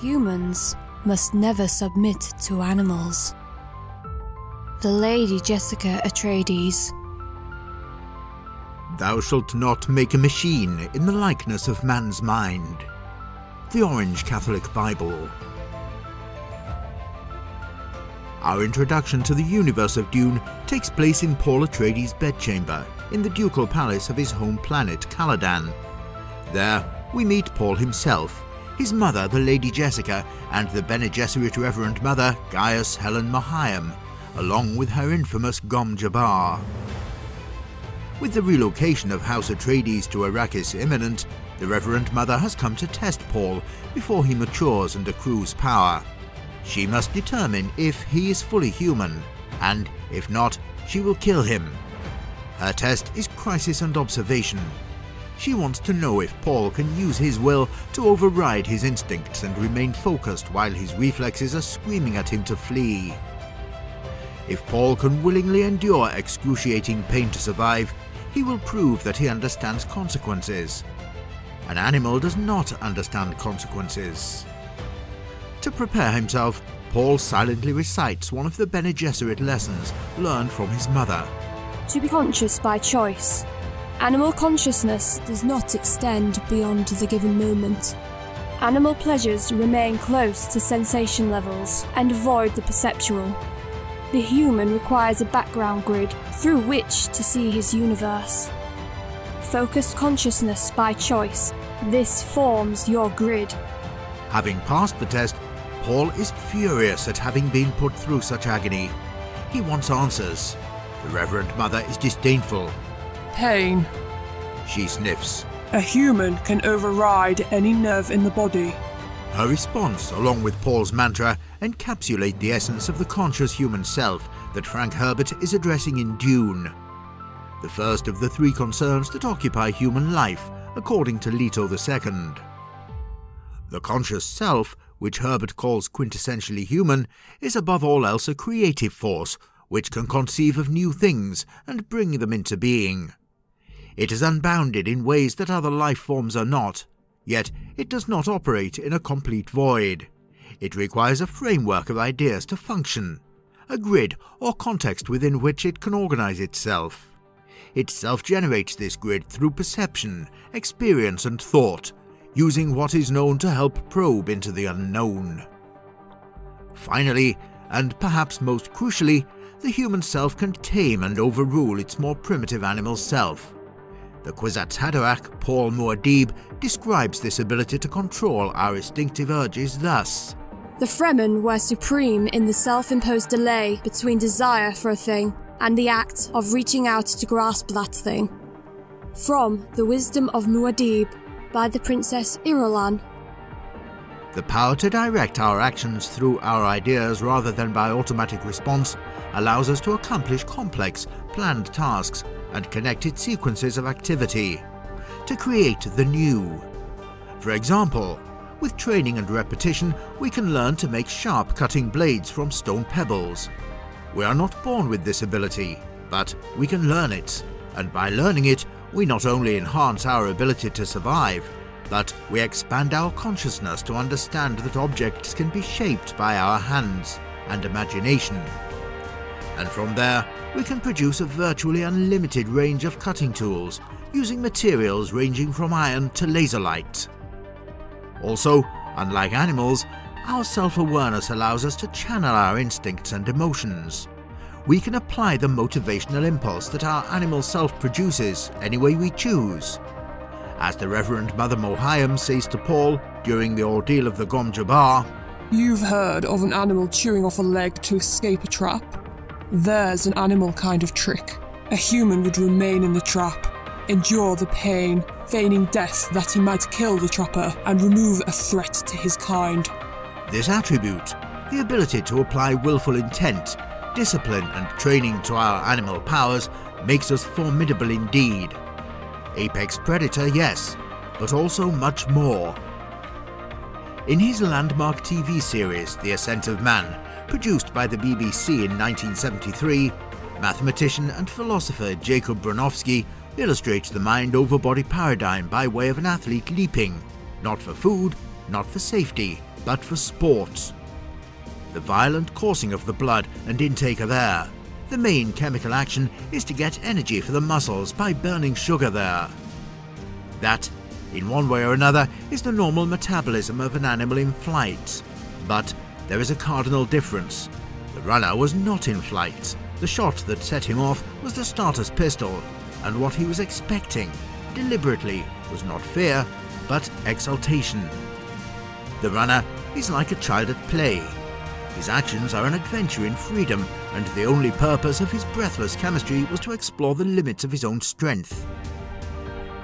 Humans must never submit to animals. The Lady Jessica Atreides. Thou shalt not make a machine in the likeness of man's mind. The Orange Catholic Bible. Our introduction to the universe of Dune takes place in Paul Atreides' bedchamber in the ducal palace of his home planet Caladan. There, we meet Paul himself, his mother, the Lady Jessica, and the Bene Gesserit Reverend Mother, Gaius Helen Mohiam, along with her infamous Gom Jabbar. With the relocation of House Atreides to Arrakis imminent, the Reverend Mother has come to test Paul before he matures and accrues power. She must determine if he is fully human, and if not, she will kill him. Her test is crisis and observation. She wants to know if Paul can use his will to override his instincts and remain focused while his reflexes are screaming at him to flee. If Paul can willingly endure excruciating pain to survive, he will prove that he understands consequences. An animal does not understand consequences. To prepare himself, Paul silently recites one of the Bene Gesserit lessons learned from his mother. To be conscious by choice. Animal consciousness does not extend beyond the given moment. Animal pleasures remain close to sensation levels and avoid the perceptual. The human requires a background grid through which to see his universe. Focused consciousness by choice. This forms your grid. Having passed the test, Paul is furious at having been put through such agony. He wants answers. The Reverend Mother is disdainful. Pain. She sniffs. A human can override any nerve in the body. Her response, along with Paul's mantra, encapsulate the essence of the conscious human self that Frank Herbert is addressing in Dune. The first of the three concerns that occupy human life, according to Leto II. The conscious self, which Herbert calls quintessentially human, is above all else a creative force which can conceive of new things and bring them into being. It is unbounded in ways that other life forms are not, yet it does not operate in a complete void. It requires a framework of ideas to function, a grid or context within which it can organize itself. It self-generates this grid through perception, experience and thought, using what is known to help probe into the unknown. Finally, and perhaps most crucially, the human self can tame and overrule its more primitive animal self. The Kwisatz Haderach, Paul Muad'Dib, describes this ability to control our instinctive urges thus. The Fremen were supreme in the self-imposed delay between desire for a thing and the act of reaching out to grasp that thing. From The Wisdom of Muad'Dib by the Princess Irulan. The power to direct our actions through our ideas rather than by automatic response allows us to accomplish complex, planned tasks and connected sequences of activity, to create the new. For example, with training and repetition, we can learn to make sharp cutting blades from stone pebbles. We are not born with this ability, but we can learn it, and by learning it, we not only enhance our ability to survive, but we expand our consciousness to understand that objects can be shaped by our hands and imagination. And from there, we can produce a virtually unlimited range of cutting tools, using materials ranging from iron to laserlight. Also, unlike animals, our self-awareness allows us to channel our instincts and emotions. We can apply the motivational impulse that our animal self produces any way we choose. As the Reverend Mother Mohiam says to Paul during the ordeal of the Gom Jabbar, You've heard of an animal chewing off a leg to escape a trap? There's an animal kind of trick. A human would remain in the trap, endure the pain, feigning death that he might kill the trapper and remove a threat to his kind. This attribute, the ability to apply willful intent, discipline and training to our animal powers, makes us formidable indeed. Apex predator, yes, but also much more. In his landmark TV series, The Ascent of Man, produced by the BBC in 1973, mathematician and philosopher Jacob Bronowski illustrates the mind over body paradigm by way of an athlete leaping, not for food, not for safety, but for sports. The violent coursing of the blood and intake of air. The main chemical action is to get energy for the muscles by burning sugar there. That, in one way or another, is the normal metabolism of an animal in flight. But there is a cardinal difference. The runner was not in flight. The shot that set him off was the starter's pistol, and what he was expecting, deliberately, was not fear, but exultation. The runner is like a child at play. His actions are an adventure in freedom, and the only purpose of his breathless chemistry was to explore the limits of his own strength.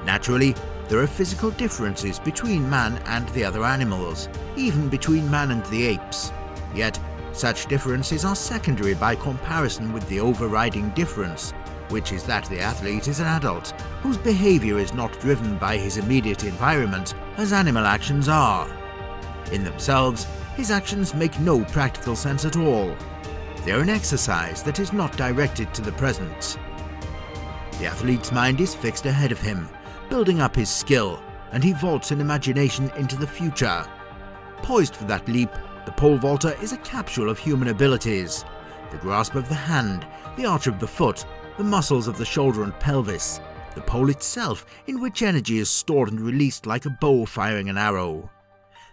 Naturally, there are physical differences between man and the other animals, even between man and the apes. Yet, such differences are secondary by comparison with the overriding difference, which is that the athlete is an adult, whose behavior is not driven by his immediate environment, as animal actions are. In themselves, his actions make no practical sense at all. They are an exercise that is not directed to the present. The athlete's mind is fixed ahead of him, building up his skill, and he vaults in imagination into the future. Poised for that leap, the pole vaulter is a capsule of human abilities. The grasp of the hand, the arch of the foot, the muscles of the shoulder and pelvis, the pole itself, in which energy is stored and released like a bow firing an arrow.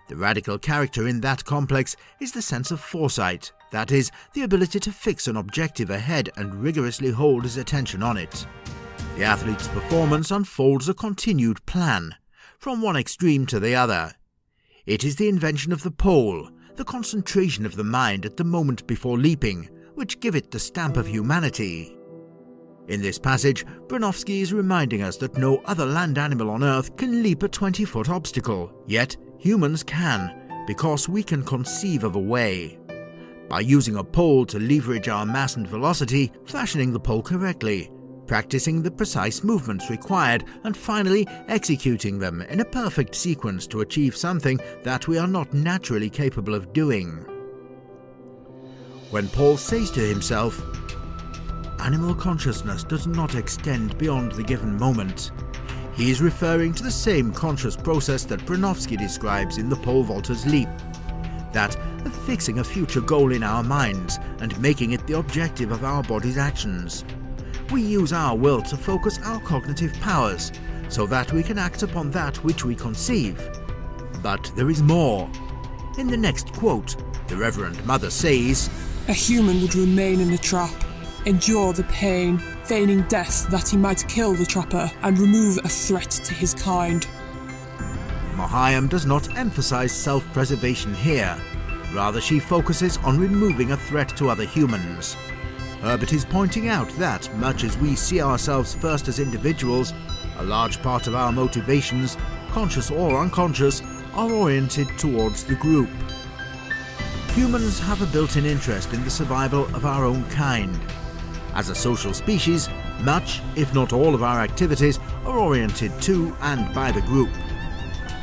The radical character in that complex is the sense of foresight, that is, the ability to fix an objective ahead and rigorously hold his attention on it. The athlete's performance unfolds a continued plan, from one extreme to the other. It is the invention of the pole, the concentration of the mind at the moment before leaping, which give it the stamp of humanity. In this passage, Bronowski is reminding us that no other land animal on Earth can leap a 20 foot obstacle, yet humans can, because we can conceive of a way. By using a pole to leverage our mass and velocity, fashioning the pole correctly, practicing the precise movements required, and finally executing them in a perfect sequence to achieve something that we are not naturally capable of doing. When Paul says to himself, Animal consciousness does not extend beyond the given moment, he is referring to the same conscious process that Bronowski describes in the pole vaulter's leap, that of fixing a future goal in our minds and making it the objective of our body's actions we use our will to focus our cognitive powers so that we can act upon that which we conceive. But there is more. In the next quote, the Reverend Mother says, A human would remain in the trap, endure the pain, feigning death that he might kill the trapper and remove a threat to his kind. Mohiam does not emphasize self-preservation here. Rather, she focuses on removing a threat to other humans. Uh, Herbert is pointing out that, much as we see ourselves first as individuals, a large part of our motivations, conscious or unconscious, are oriented towards the group. Humans have a built-in interest in the survival of our own kind. As a social species, much, if not all of our activities are oriented to and by the group.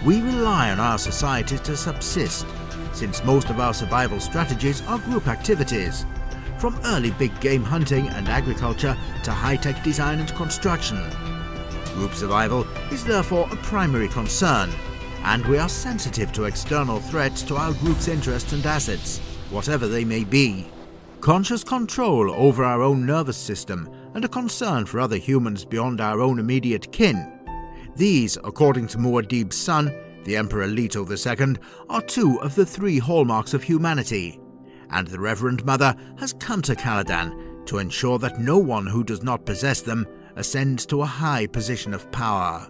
We rely on our society to subsist, since most of our survival strategies are group activities, from early big game hunting and agriculture to high-tech design and construction. Group survival is therefore a primary concern, and we are sensitive to external threats to our group's interests and assets, whatever they may be. Conscious control over our own nervous system and a concern for other humans beyond our own immediate kin. These, according to Muad'Dib's son, the Emperor Leto II, are two of the three hallmarks of humanity, and the Reverend Mother has come to Caladan to ensure that no one who does not possess them ascends to a high position of power.